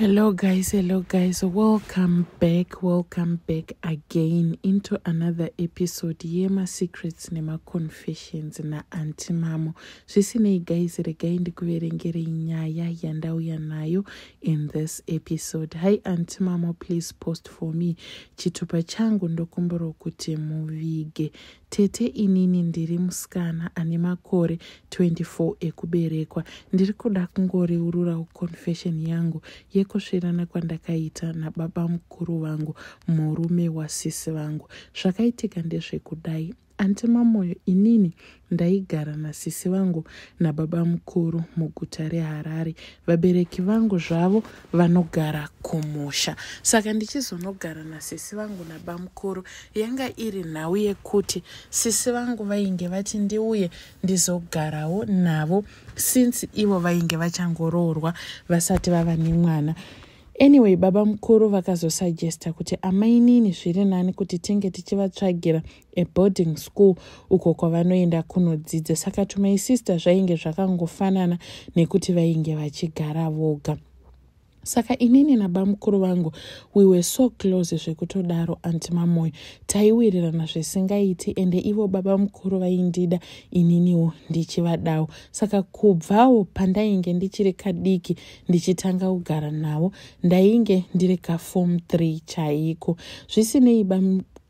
Hello, guys. Hello, guys. Welcome back. Welcome back again into another episode yema secrets nema confessions na anti mamo. Zvisinei guys, regai ndikuverengerei nyaya yandauya nayo in this episode. Hi anti mamo, please post for me. Chitupa changu ndokumbura kuti muvige. Tete inini ndiri musikana ane makore 24 ekuberekwa. Ndiri kuda kungoriururawo confession yangu yekusvirana kwandakaita nababa mukuru vangu murume wasisi vangu zvakaitika ndezvekudai anti mamoyo inini ndaigara nasisi vangu nababa mukuru muguta reharare. Vabereki vangu zvavo vanogara kumusha. Saka ndichizonogara nasisi vangu nababa mukuru yanga iri nhau yekuti sisi vangu vainge vati ndiuye ndizogarawo navo since ivo vainge vachangoroorwa vasati vava nemwana anyway baba mukuru vakazosugesta kuti amainini zviri nani kuti tinge tichivatsvagira eboarding school uko kwavanoenda kunodzidza. Saka tumaisister zvainge zvakangofanana nekuti vainge vachigara voga saka inini nabamukuru vangu we were so close zvekutodaro anti mamoyo taiwirirana zvisingaiti ende ivo baba mukuru vaindida ininiwo ndichivadawo. Saka kubvawo pandainge ndichiri kadiki ndichitanga kugara navo ndainge ndiri kafom 3 chaiko. Zvisinei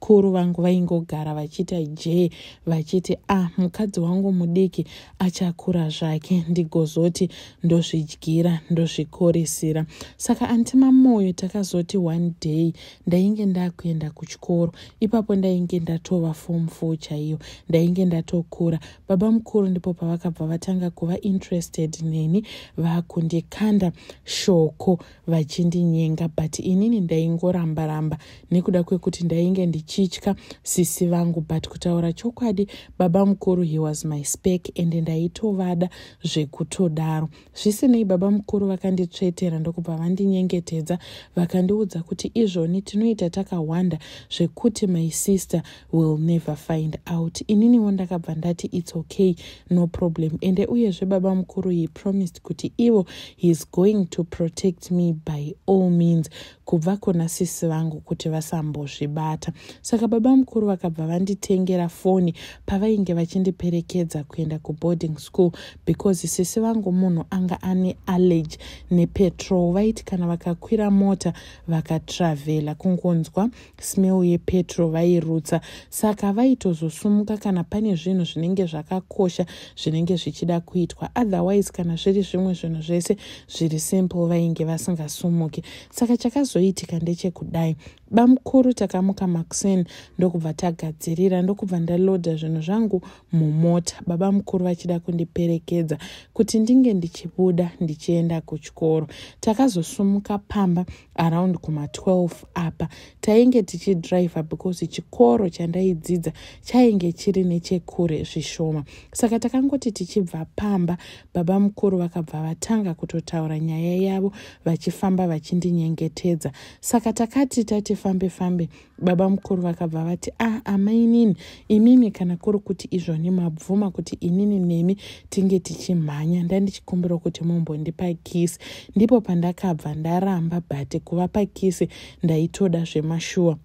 vakuru vangu vaingogara vachiita jee vachiti a ah, mukadzi wangu mudiki achakura zvake ndigozoti ndozvidyira ndozvikoresira saka antima mwoyo takazoti one day ndainge ndakuenda kuchikoro. Ipapo ndainge ndatova fom four chaiyo ndainge ndatokura. Baba mukuru ndipo pavakabva vatanga kuva interested neni vakundikanda shoko vachindinyenga but inini ndaingoramba ramba nekuda kwekuti ndainge ndichi ndichitya sisi vangu but kutaura chokwadi baba mukuru he was my spek ende ndaitovada zvekutodaro. Zvisinei baba mukuru vakanditsvetera ndokubva vandinyengetedza vakandiudza kuti izvoni tinoita takawanda zvekuti my sister will never find out. Ininiwo ndakabva ndati its okay no problem. Ende uyezve baba mukuru he promised kuti ivo he is going to protect me by all means. Kubva kuna sisi vangu kuti vasambozvibata saka baba mukuru vakabva vanditengera foni pavainge vachindiperekedza kuenda kuboarding school because sisi vangu munhu anga ane allergy. Nepetrol vaiti kana vakakwira mota vakatravhela kungonzwa smell yepetrol vairutsa. Saka vaitozosumuka kana pane zvinhu zvinenge zvakakosha zvinenge zvichida kuitwa. Otherwise kana zviri zvimwe zvinhu zvese zviri simple vainge vasingasumuki saka chakazoitika ndechekudai. Bamukuru takamuka makuseni ndokubva tagadzirira ndokubva ndalodha zvinhu zvangu mumota. Baba mukuru vachida kundiperekedza kuti ndinge ndichibuda ndichienda kuchikoro. Takazosumuka pamba araund kuma12 apa. Tainge tichidhiraivha because chikoro chandaidzidza chainge chiri nechekure zvishoma. Saka takangoti tichibva pamba baba mukuru vakabva vatanga kutotaura nyaya yavo vachifamba vachindinyengetedza saka takati tati fambe fambe baba mukuru vakabva vati ah amainini imimi kana kuri kuti izvoni mabvuma kuti inini nemi tinge tichimhanya. Ndandichikumbira kuti mumbondipa kisi ndipo pandakabva ndaramba but kuvapa kisi ndaitoda zvemashuwa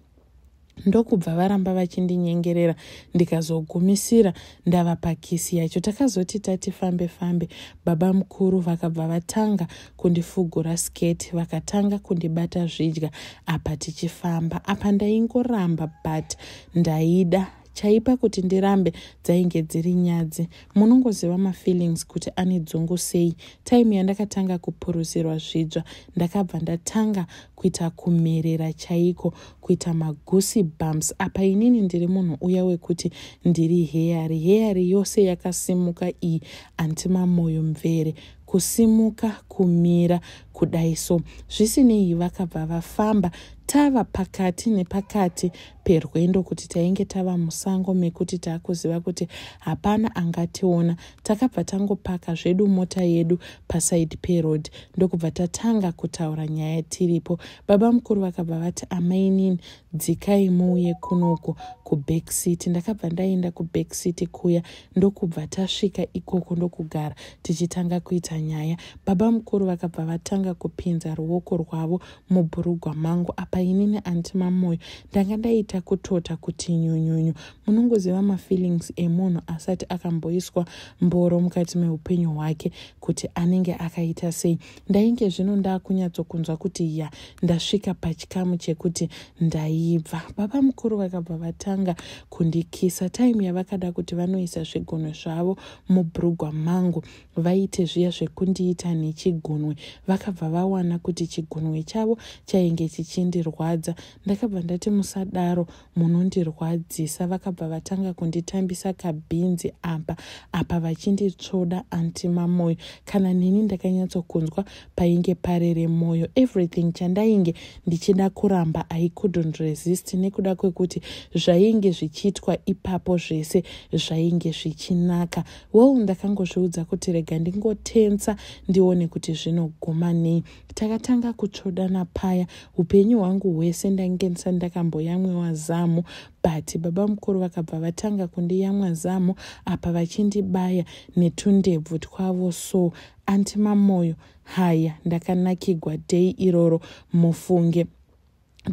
ndokubva varamba vachindinyengerera ndikazogumisira ndava pakisi yacho. Takazoti tati fambe fambe. Baba mukuru vakabva vatanga kundifugura sketi vakatanga kundibata zvidya apa tichifamba. Apa ndaingoramba but ndaida chaipa kuti ndirambe dzainge dziri nyadzi. Munongoziva mafeelings kuti ane dzungu sei. Taimu yandakatanga kupurusirwa zvidzva ndakabva ndatanga kuita kumerera chaiko kuita magusi bumps. Apa inini ndiri munhu uya wekuti ndiri heyari. Heyari yose yakasimuka iyi antima mwoyo mvere. Kusimuka kumira kudai. So zvisinei vakabva vafamba tava pakati nepakati perwendo kuti tainge tava musango mekuti taakuziva kuti hapana angationa. Takabva tangopaka zvedu mota yedu pasaidi perodhi ndokubva tatanga kutaura nyaya tiripo. Baba mukuru vakabva vati amainini dzikai muuye kunoku kuback city ndakabva ndaenda kuback city kuya ndokubva tasvika ikoko ndokugara tichitanga kuita nyaya. Baba mukuru vakabva vatanga kupinza ruoko rwavo mubhurugwa mangu apa inini anti mamwoyo ndanga ndaita kutota kuti nyunyunyu. Munongoziva mafeelings emunhu asati akamboiswa mboro mukati meupenyu hwake kuti anenge akaita sei. Ndainge zvino ndaakunyatsokunzwa kuti ya ndasvika pachikamu chekuti ndaibva. Baba mukuru vakabva vatanga kundikisa taimu yavakada kuti vanoisa zvigunwe zvavo mubhurugwa mangu vaite zviya zvekundiita nechigunwe. Vakabva vawana kuti chigunwe chavo chainge chichindirwadza. Ndakabva ndati musadaro munondirwadzisa. Vakabva vatanga kunditambisa kabhinzi apa apa vachinditsvoda anti mamwoyo kana neni ndakanyatsokunzwa painge parere mwoyo everything chandainge ndichida kuramba i couldn't resist. Nekuda kwekuti zvainge zvichiitwa ipapo zvese zvainge zvichinaka. Well ndakangozviudza kuti rega ndingotensa ndione kuti zvinoguma nei takatanga kutsvodana paya upenyu hwangu hwese ndainge ndisati ndakamboyamwiwa zamu but baba mukuru vakabva vatanga kundiyamwa zamu apa vachindibaya netundebvu twavo. So anti mamwoyo haya ndakanakigwa dhei iroro. Mufunge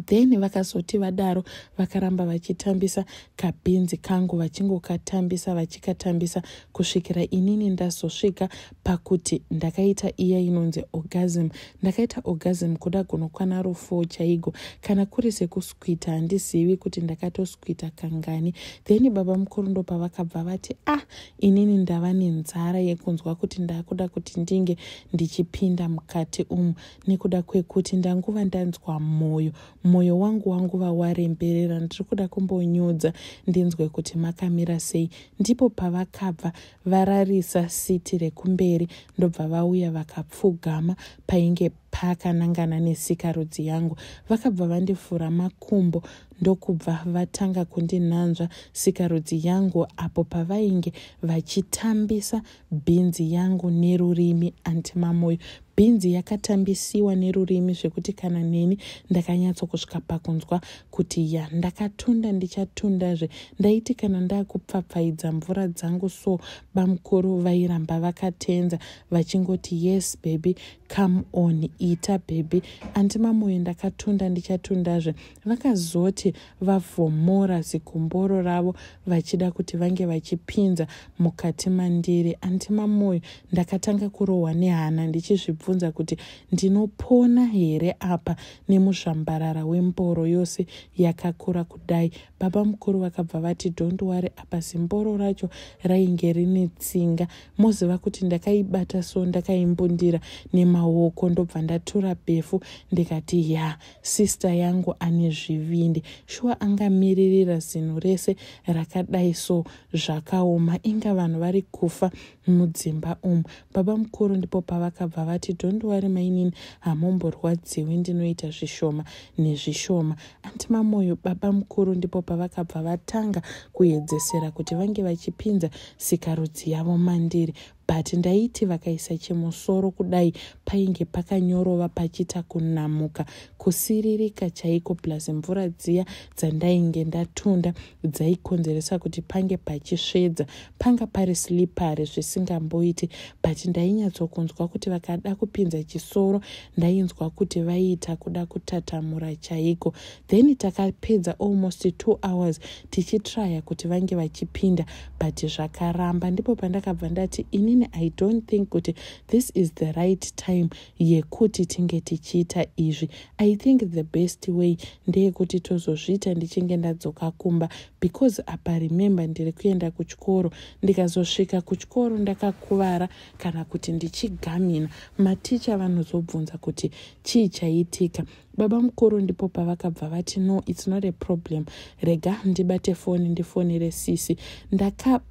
then vakazoti vadaro vakaramba vachitambisa kabhinzi kangu vachingokatambisa vachikatambisa kusvikira inini ndazosvika pakuti ndakaita iya inonzi orgasm. Ndakaita orgasm kuda gunokwana rufu chaigo kana kuri sekuswita handizivi kuti ndakatoswita kangani. Then baba mukuru ndo pavakabva vati ah inini ndava nenzara yekunzwa kuti ndakuda kuti ndinge ndichipinda mukati umu. Nekuda kwekuti ndanguva ndanzwa mwoyo mwoyo wangu wanguva waremberera ndiri kuda kumbonyudza ndinzwe kuti makamira sei. Ndipo pavakabva vararisa siti rekumberi ndobva vauya vakapfugama painge pakanangana nesikarudzi yangu. Vakabva vandifura makumbo ndokubva vatanga kundinanzva sikarudzi yangu apo pavainge vachitambisa bhinzi yangu nerurimi antimamoyo bhinzi yakatambisiwa nerurimi zvekuti kana neni ndakanyatsokusvika pakunzwa kuti ya ndakatunda ndichatundazve. Ndaiti kana ndaakupfapfaidza mvura dzangu so bamukuru vairamba vakatenza vachingoti yes baby come on ita baby. Andimamoyo ndakatunda ndichatundazve. Vakazoti vavhomora zigumboro ravo vachida kuti vange vachipinza mukati mandiri. Andimamoyo ndakatanga kurohwa nehana ndichizvib kubvunza kuti ndinopona here apa nemuzvambarara wemboro yose yakakura kudai? Baba mukuru vakabva vati don't wari apa zimboro racho rainge rine tsinga. Moziva kuti ndakaibata so ndakaimbundira nemaoko ndobva ndatura befu ndikati ya sista yangu ane zvivindi. Shuwa angamiririra zinhu rese rakadai so zvakaoma. Inga vanhu vari kufa mudzimba umu. Baba mukuru ndipo pavakabva vati don't wari mainini hamomborwadziwi ndinoita zvishoma nezvishoma. Andimamoyo baba mukuru ndipo pavakabva vatanga kuedzesera kuti vange vachipinza sikarudzi yavo mandiri. But ndaiti vakaisa chimusoro kudai painge pakanyorova pachiita kunamuka kusiririka chaiko plus mvura dziya dzandainge ndatunda dzaikonzeresa kuti pange pachisvedza panga pari slipary zvisingamboiti. But ndainyatsokunzwa kuti vakada kupinza chisoro ndainzwa kuti vaiita kuda kutatamura chaiko. Then takapedza almost two hours tichitraya kuti vange vachipinda but zvakaramba. Ndipo pandakabva ndati ini inini i don't think kuti this is the right time yekuti tinge tichiita izvi. I think the best way ndeyekuti tozozviita ndichinge ndadzoka kumba because apa remember ndiri kuenda kuchikoro ndikazosvika kuchikoro ndakakuvara kana kuti ndichigamina maticha vanozobvunza kuti chii chaitika. Baba mukuru ndipo pavakabva vati no its not a problem. Rega ndibate foni ndifonere sisi.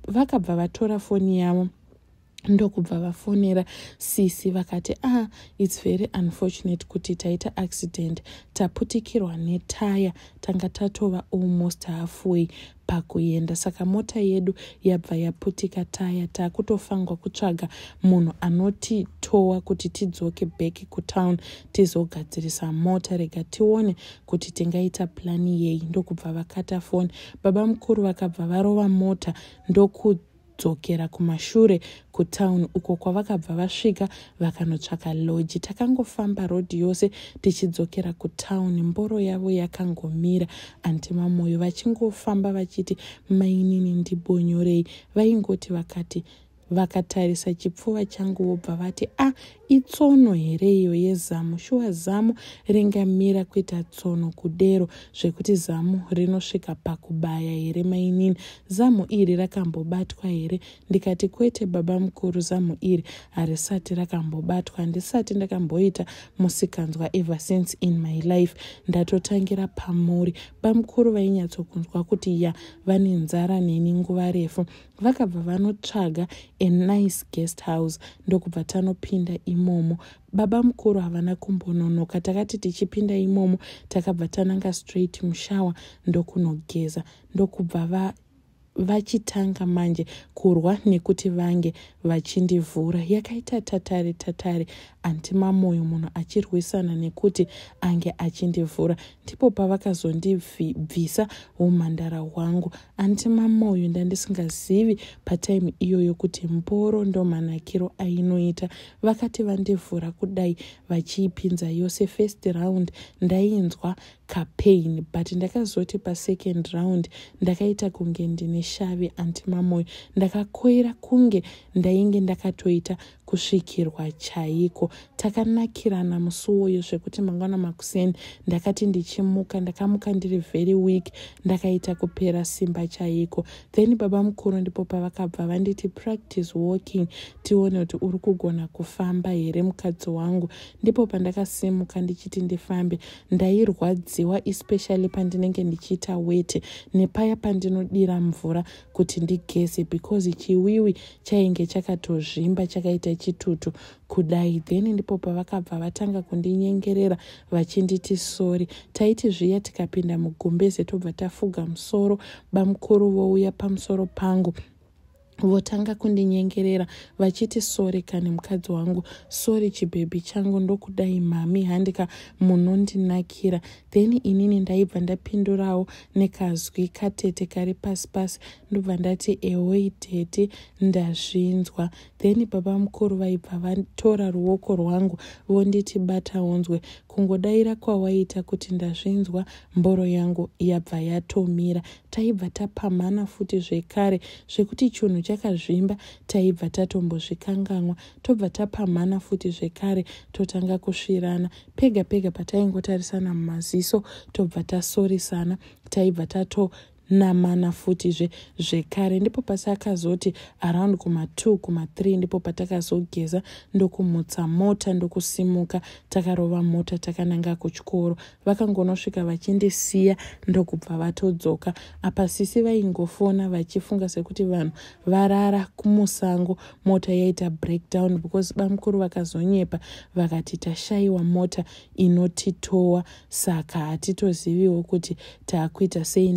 Vakabva vatora foni yavo ndokubva vafonera sisi vakati ah its very unfortunate kuti taita accident. Taputikirwa netaya tanga tatova almost halfway pakuenda. Saka mota yedu yabva yaputika taya taakutofangwa kutsvaga munhu anotitowa kuti tidzoke back kutown tizogadzirisa mota. Rega tione kuti tingaita plani yei. Ndokubva vakata foni baba mukuru vakabva varova mota ndoku kudzokera kumashure kutauni uko kwavakabva vasvika vakanotsvaka loji takangofamba rodhi yose tichidzokera kutauni mboro yavo yakangomira antimamoyo vachingofamba vachiti mainini ndibonyorei. Vaingoti vakati vakatarisa chipfuva changu vobva vati a ah, itsono here iyo yezamu? Shuwa zamu ringamira kuita tsono kudero zvekuti zamu rinosvika pakubaya here mainini? Zamu iri rakambobatwa here? Ndikati kwete baba mukuru zamu iri harisati rakambobatwa. Handisati ndakamboita musikanzwa ever since in my life. Ndatotangira pamuri. Bamukuru vainyatsokunzwa kuti ya vane nzara neni nguva refu vakabva vanotsvaga anice guest house ndokubva tanopinda imomo. Baba mukuru havana kumbononoka takati tichipinda imomo takabva tananga straight mushawa ndokunogeza. Ndokubva vachitanga manje kurwa nekuti vange vachindivhura. Yakaita tatare tatare antimamoyo munhu achirwisana nekuti ange achindivhura. Ndipo pavakazondibvisa umhandara hwangu antimamoyo ndandisingazivi pataimu iyoyo kuti mboro ndomhanakiro ainoita. Vakati vandivhura kudai vachiipinza yose first round ndainzwa kapain. But ndakazoti pasecond round ndakaita kunge ndine shavi antimamoyo ndakakoira kunge ndainge ndakatoita kusvikirwa chaiko takanakirana musi uwoyo zvekuti mangwana makuseni ndakati ndichimuka ndakamuka ndiri very weak ndakaita kupera simba chaiko. Then baba mukuru ndipo pavakabva vanditi practice walking. Tione kuti uri kugona kufamba here mukadzi wangu. Ndipo pandakasimuka ndichiti ndifambe ndairwadziwa especially pandinenge ndichiita wete nepaya pandinodira mvura kuti ndigeze because chiwiwi chainge chakatozvimba chakaita chitutu kudai. Then ndipo pavakabva vatanga kundinyengerera vachinditi sori taiti zviya tikapinda mugumbeze tobva tafuga musoro bamukuru vouya pamusoro pangu votanga kundinyengerera vachiti sori kane mukadzi wangu sori chibhebhi changu ndokudai mami handika munondinakira. Then inini ndaibva ndapindurawo nekazwi katete kari pasi pasi ndobva ndati ewoi tete ndazvinzwa. Then baba mukuru vaibva vatora ruoko rwangu vonditi bata unzwe kungodaira kwawaita kuti ndazvinzwa mboro yangu yabva yatomira. Taibva tapamhana futi zvekare zvekuti chinhu chakazvimba taibva tatombozvikanganwa tobva tapamhana futi zvekare totanga kusvirana. Pega pega pataingotarisana mumaziso tobva tasorisana taibva tato namana futizve zvekare. Ndipo pasi akazoti around kuma2 kuma3 ndipo patakazogeza ndokumutsa mota ndokusimuka takarova mota takananga kuchikoro. Vakangonosvika vachindisiya ndokubva vatodzoka. Apa sisi vaingofona vachifunga sekuti vanhu varara kumusango. Mota yaita breakdown because bamukuru vakazonyepa vakati tashayiwa mota inotitowa. Saka hatitoziviwo kuti taakuita sei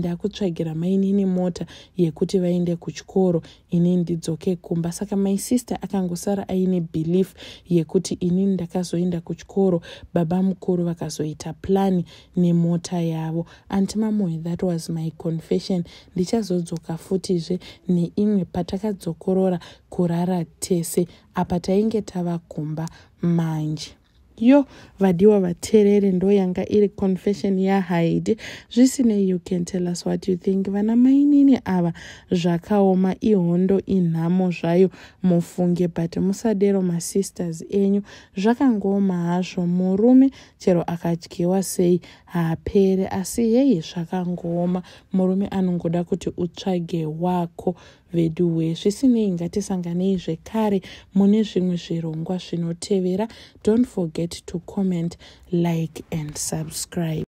ndakutsvagira kutsvagira mainini mota yekuti vaende kuchikoro inini ndidzoke kumba saka my sister akangosara aine belief yekuti inini ndakazoenda kuchikoro baba mukuru vakazoita plani nemota yavo. Antimamoy that was my confession. Ndichazodzoka futizve neimwe patakadzokorora kurara tese apa tainge tava gumba manje yo vadiwa vateereri ndo yanga iri confession yahaidi zvisinei you can tell us what you think. Vana mainini ava zvakaoma ihondo inhamo zvayo mufunge but musadero masisters enyu. Zvakangooma hazvo. Murume chero akadyiwa sei? Haapere asi yei zvakangooma murume anongoda kuti utsvage wako vedu we zvisinei ngatisanganei zvekare mune zvimwe zvirongwa zvinotevera. Don't forget to comment like and subscribe